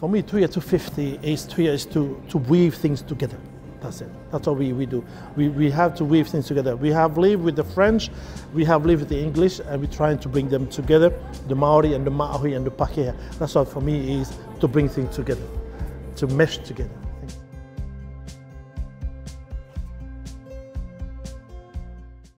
For me, Tuia 250 is Tuia is to, to weave things together. That's it. That's what we, we do. We, we have to weave things together. We have lived with the French, we have lived with the English, and we're trying to bring them together, the Maori and the Maori and the Pakeha. That's what for me is to bring things together, to mesh together.